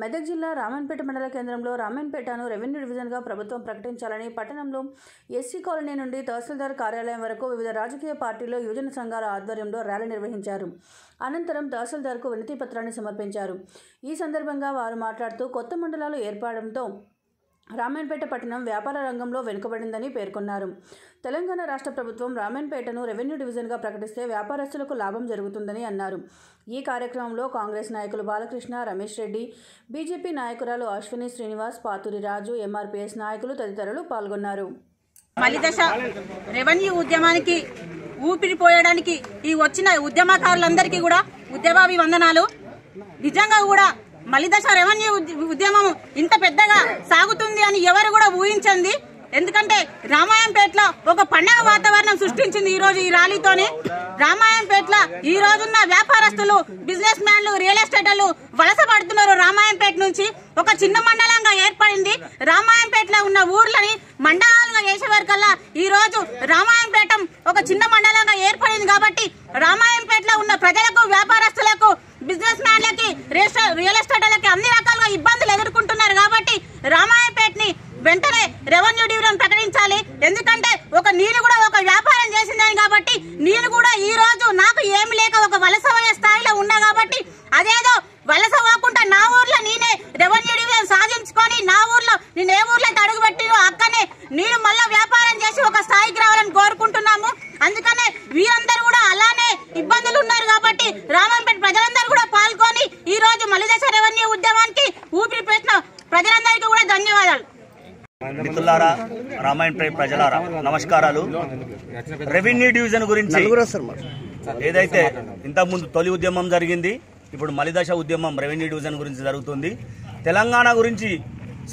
మెదక్ జిల్లా రామన్పేట మండల కేంద్రంలో రామన్పేటను రెవెన్యూ డివిజన్గా ప్రభుత్వం ప్రకటించాలని పట్టణంలో ఎస్సీ కాలనీ నుండి తహసీల్దార్ కార్యాలయం వరకు వివిధ రాజకీయ పార్టీలు యువజన సంఘాల ఆధ్వర్యంలో ర్యాలీ నిర్వహించారు. అనంతరం తహసీల్దార్కు వినతి పత్రాన్ని సమర్పించారు. ఈ సందర్భంగా వారు మాట్లాడుతూ కొత్త మండలాలు ఏర్పడడంతో రామాయణపేట పట్టణం వ్యాపార రంగంలో వెనుకబడిందని పేర్కొన్నారు. తెలంగాణ రాష్ట్ర ప్రభుత్వం రామాయణపేటను రెవెన్యూ డివిజన్గా ప్రకటిస్తే వ్యాపారస్తులకు లాభం జరుగుతుందని అన్నారు. ఈ కార్యక్రమంలో కాంగ్రెస్ నాయకులు బాలకృష్ణ రమేష్ రెడ్డి బీజేపీ నాయకురాలు అశ్విని శ్రీనివాస్ పాతూరి రాజు ఎంఆర్పీఎస్ నాయకులు తదితరులు పాల్గొన్నారు. మలిదశ రెవెన్యూ ఉద్యమానికి ఊపిరిపోయడానికి ఈ వచ్చిన ఉద్యమకారులందరికీ కూడా ఉద్యమాభివందనాలు. నిజంగా కూడా మలిదశ రెవెన్యూ ఉద్య- ఉద్యమం ఇంత సాగుతుంది అని ఎవరు కూడా ఊహించండి. ఎందుకంటే రామాయంపేటలో ఒక పండగ వాతావరణం సృష్టించింది ఈ రోజు ఈ ర్యాలీతోని. రామాయంపేటలో ఈ రోజున్న వ్యాపారస్తులు బిజినెస్ మ్యాన్లు రియల్ ఎస్టేటర్లు వలస పడుతున్నారు రామాయంపేట నుంచి. ఒక చిన్న మండలంగా ఏర్పడింది. రామాయంపేటలో ఉన్న ఊర్లని మండలాలుగా చేసే వరకల్లా ఈ రోజు రామాయణపేట ఒక చిన్న మండలంగా ఏర్పడింది కాబట్టి రామాయంపేటలో ఉన్న ప్రజలకు వ్యాపారస్తులకు బిజినెస్ మ్యాన్లకి రియల్- రియల్ అన్ని రకాలుగా ఇబ్బందులు ఎదుర్కొంటున్నారు కాబట్టి రామాయంపేటని వెంటనే రెవెన్యూ డివిజన్ ప్రకటించాలి. ఎందుకంటే ఒక నేను కూడా ఒక వ్యాపారం చేసిందని కాబట్టి నేను కూడా ఈ రోజు నాకు ఏమి లేక ఒక వలస స్థాయిలో ఉన్నా కాబట్టి అదేదో వలస పోకుండా నా ఊర్లో నేనే రెవెన్యూ డివిజన్ సాధించుకొని నా ఊర్లో నేను ఏ ఊర్లో అయితే అడుగు పెట్టినో అక్కనే నేను మళ్ళా వ్యాపారం చేసి ఒక స్థాయికి రావాలని కోరుకుంటున్నాము. అందుకనే వీరందరూ కూడా అలానే ఇబ్బందులు ఉన్నారు కాబట్టి రామంపేట ప్రజలందరూ కూడా పాల్గొని ఈ రోజు మలిదశ రెవెన్యూ ఉద్యమానికి ఊపిరి పెట్టిన ప్రజలందరికీ కూడా ధన్యవాదాలు మిత్రులారా రామాయణపేట ప్రజలారా నమస్కారాలు. రెవెన్యూ డివిజన్ గురించి ఏదైతే ఇంతకుముందు తొలి ఉద్యమం జరిగింది ఇప్పుడు మలిదశ ఉద్యమం రెవెన్యూ డివిజన్ గురించి జరుగుతుంది. తెలంగాణ గురించి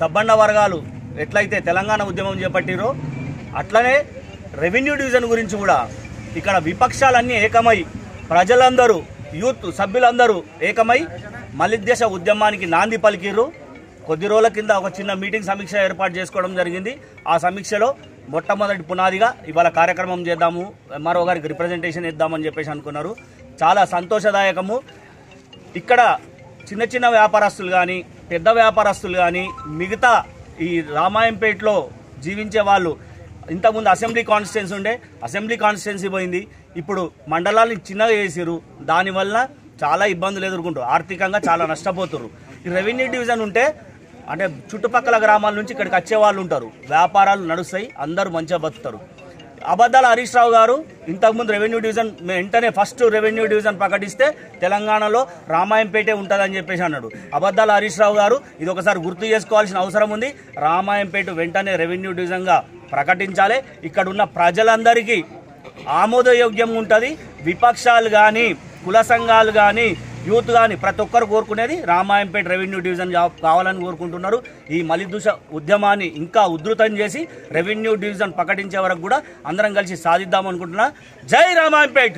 సబ్బండ వర్గాలు ఎట్లయితే తెలంగాణ ఉద్యమం చేపట్టిరో అట్లనే రెవెన్యూ డివిజన్ గురించి కూడా ఇక్కడ విపక్షాలన్నీ ఏకమై ప్రజలందరూ యూత్ సభ్యులందరూ ఏకమై మలిదశ ఉద్యమానికి నాంది పలికిర్రు. కొద్ది రోజుల కింద ఒక చిన్న మీటింగ్ సమీక్ష ఏర్పాటు చేసుకోవడం జరిగింది. ఆ సమీక్షలో మొట్టమొదటి పునాదిగా ఇవాళ కార్యక్రమం చేద్దాము ఎంఆర్ఓ గారికి రిప్రజెంటేషన్ ఇద్దామని చెప్పేసి అనుకున్నారు. చాలా సంతోషదాయకము. ఇక్కడ చిన్న చిన్న వ్యాపారస్తులు కానీ పెద్ద వ్యాపారస్తులు కానీ మిగతా ఈ రామాయంపేటలో జీవించే వాళ్ళు ఇంతకుముందు అసెంబ్లీ కాన్స్టిట్యున్సీ ఉండే అసెంబ్లీ కాన్స్టిట్యున్సీ పోయింది. ఇప్పుడు మండలాన్ని చిన్నగా చేసిరు దానివల్ల చాలా ఇబ్బందులు ఎదుర్కొంటారు. ఆర్థికంగా చాలా నష్టపోతున్నారు ఈ రెవెన్యూ డివిజన్ ఉంటే అంటే చుట్టుపక్కల గ్రామాల నుంచి ఇక్కడికి వచ్చే వాళ్ళు ఉంటారు. వ్యాపారాలు నడుస్తాయి అందరూ మంచిగా బతుకుతారు. అబద్ధాల హరీష్ రావు గారు ఇంతకుముందు రెవెన్యూ డివిజన్ వెంటనే ఫస్ట్ రెవెన్యూ డివిజన్ ప్రకటిస్తే తెలంగాణలో రామాయంపేటే ఉంటుందని చెప్పేసి అన్నాడు. అబద్ధాల హరీష్ రావు గారు ఇది ఒకసారి గుర్తు చేసుకోవాల్సిన అవసరం ఉంది. రామాయంపేట వెంటనే రెవెన్యూ డివిజన్గా ప్రకటించాలి. ఇక్కడ ఉన్న ప్రజలందరికీ ఆమోదయోగ్యంగా ఉంటుంది. విపక్షాలు కానీ కుల సంఘాలు కానీ యూత్ కానీ ప్రతి ఒక్కరు కోరుకునేది రామాయంపేట రెవెన్యూ డివిజన్ కావాలని కోరుకుంటున్నారు. ఈ మలిదూష ఉద్యమాన్ని ఇంకా ఉధృతం చేసి రెవెన్యూ డివిజన్ ప్రకటించే వరకు కూడా అందరం కలిసి సాధిద్దాం అనుకుంటున్నా. జై రామాయంపేట్!